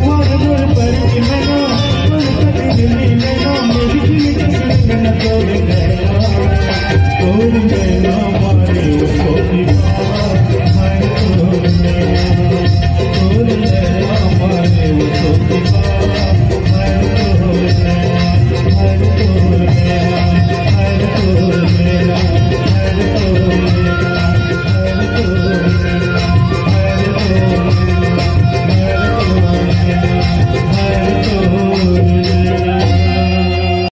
Why